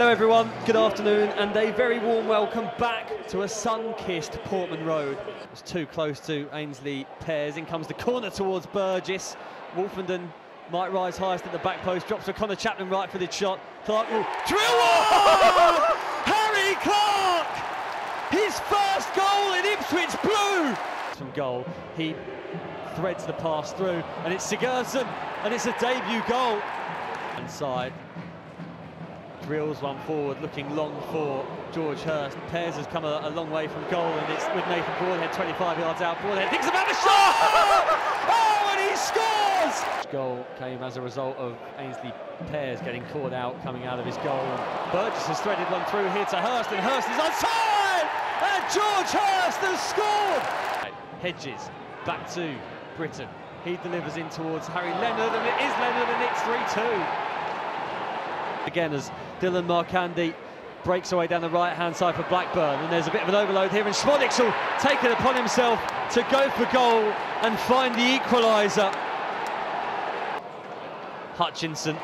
Hello everyone, good afternoon and a very warm welcome back to a sun-kissed Portman Road. It's too close to Aynsley Pears, in comes the corner towards Burgess. Woolfenden might rise highest at the back post, drops to Conor Chaplin right footed shot. Clarke will drill one! Harry Clarke! His first goal in Ipswich Blue! From goal, he threads the pass through and it's Sigurdsson and it's a debut goal. Inside, drills one forward, looking long for George Hirst. Pears has come a, a, long way from goal, and it's with Nathan Broadhead 25 yards out. Broadhead thinks about the shot! oh, and he scores! Goal came as a result of Aynsley Pears getting caught out, coming out of his goal. Burgess has threaded one through here to Hirst, and Hirst is on onside! And George Hirst has scored! Hedges back to Brittain. He delivers in towards Harry Leonard, and it is Leonard, and it's 3 2 again as Dilan Markanday breaks away down the right hand side for Blackburn. And there's a bit of an overload here and Szmodics will take it upon himself to go for goal and find the equaliser. Hutchinson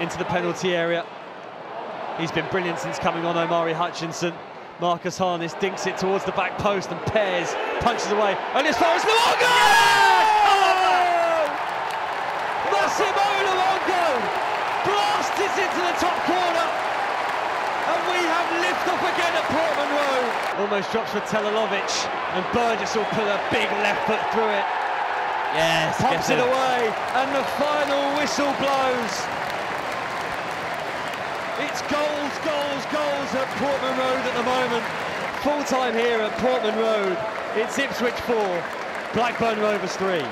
into the penalty area. He's been brilliant since coming on Omari Hutchinson. Marcus Harness dinks it towards the back post and Pears punches away. Only as far as Luongo! Oh! Massimo blasts it into the top corner. And we have lift off again at Portman Road. Almost drops for Telalovic, and Burgess will put a big left foot through it. Yes, pops it away, and the final whistle blows. It's goals, goals, goals at Portman Road at the moment. Full time here at Portman Road. It's Ipswich 4, Blackburn Rovers 3.